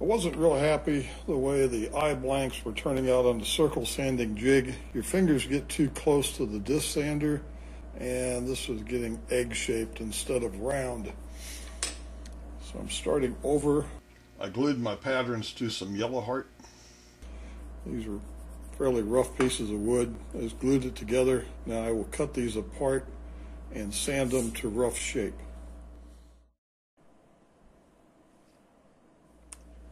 I wasn't real happy the way the eye blanks were turning out on the circle sanding jig. Your fingers get too close to the disc sander and this was getting egg shaped instead of round. So I'm starting over. I glued my patterns to some yellow heart. These are fairly rough pieces of wood. I just glued it together. Now I will cut these apart and sand them to rough shape.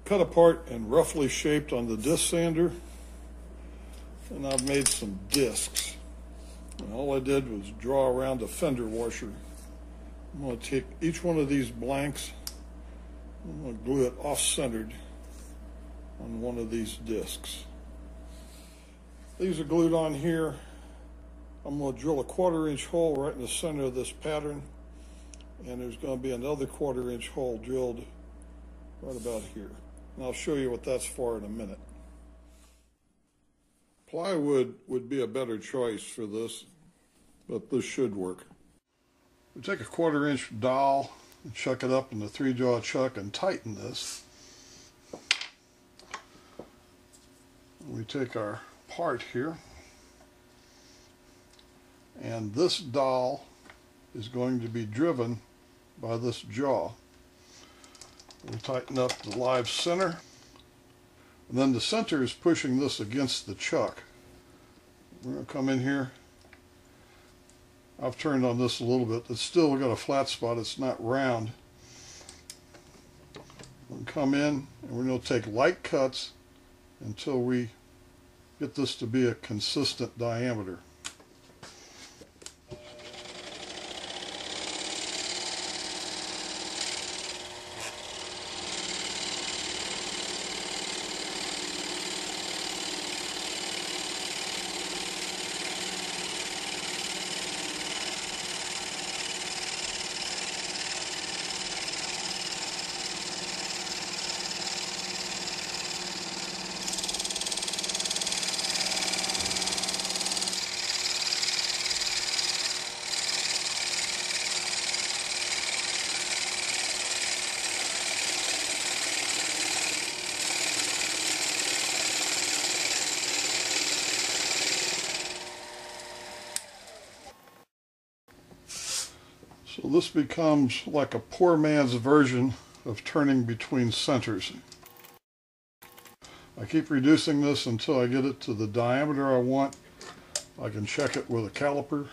Cut apart and roughly shaped on the disc sander. And I've made some discs. And all I did was draw around a fender washer. I'm going to take each one of these blanks, I'm going to glue it off-centered on one of these discs. These are glued on here. I'm going to drill a quarter inch hole right in the center of this pattern and there's going to be another quarter inch hole drilled right about here. And I'll show you what that's for in a minute. Plywood would be a better choice for this, but this should work. We take a quarter inch dowel and chuck it up in the three jaw chuck and tighten this. We take our part here and this dowel is going to be driven by this jaw. We tighten up the live center. And then the center is pushing this against the chuck. We're going to come in here. I've turned on this a little bit. It's still got a flat spot. It's not round. We'll come in and we're going to take light cuts until we get this to be a consistent diameter. So this becomes like a poor man's version of turning between centers. I keep reducing this until I get it to the diameter I want. I can check it with a caliper.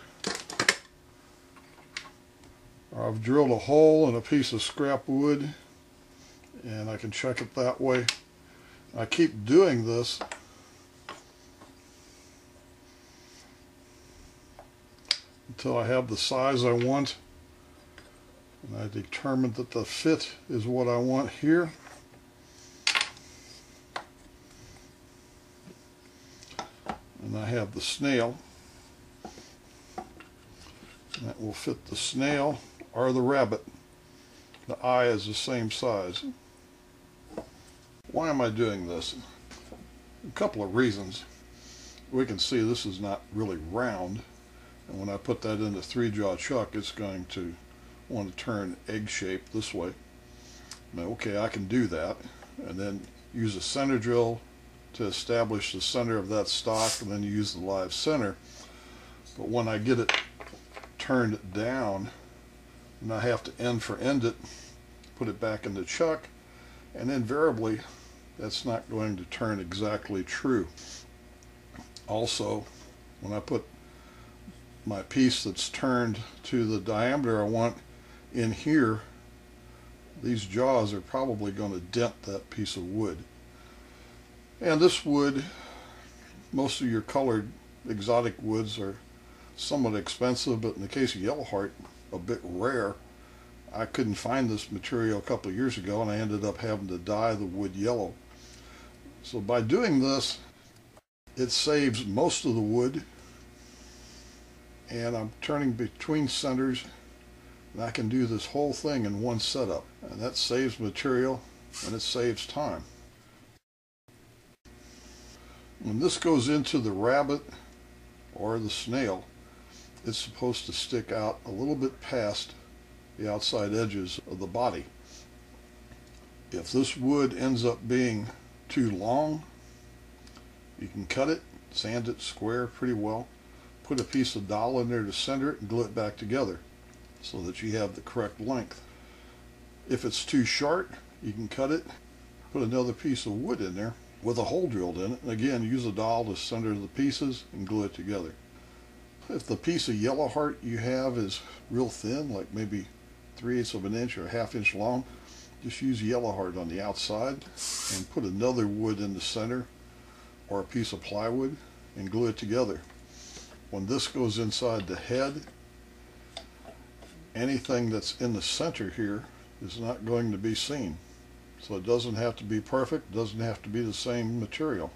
I've drilled a hole in a piece of scrap wood and I can check it that way. I keep doing this until I have the size I want. And I determined that the fit is what I want here. And I have the snail. And that will fit the snail or the rabbit. The eye is the same size. Why am I doing this? A couple of reasons. We can see this is not really round. And when I put that in the three-jaw chuck, it's going to want to turn egg shape this way. Now, okay, I can do that. And then use a center drill to establish the center of that stock and then use the live center. But when I get it turned down, and I have to end for end it, put it back in the chuck, and invariably that's not going to turn exactly true. Also, when I put my piece that's turned to the diameter I want in here, these jaws are probably going to dent that piece of wood. And this wood, most of your colored exotic woods are somewhat expensive, but in the case of yellow heart, a bit rare. I couldn't find this material a couple of years ago and I ended up having to dye the wood yellow. So by doing this, it saves most of the wood and I'm turning between centers and I can do this whole thing in one setup. And that saves material and it saves time. When this goes into the rabbit or the snail, it's supposed to stick out a little bit past the outside edges of the body. If this wood ends up being too long, you can cut it, sand it square pretty well, put a piece of dowel in there to center it and glue it back together so that you have the correct length. If it's too short, you can cut it, put another piece of wood in there with a hole drilled in it, and again use a dowel to center the pieces and glue it together. If the piece of yellow heart you have is real thin, like maybe three eighths of an inch or a half inch long, just use yellow heart on the outside and put another wood in the center or a piece of plywood and glue it together. When this goes inside the head, anything that's in the center here is not going to be seen. So it doesn't have to be perfect, doesn't have to be the same material.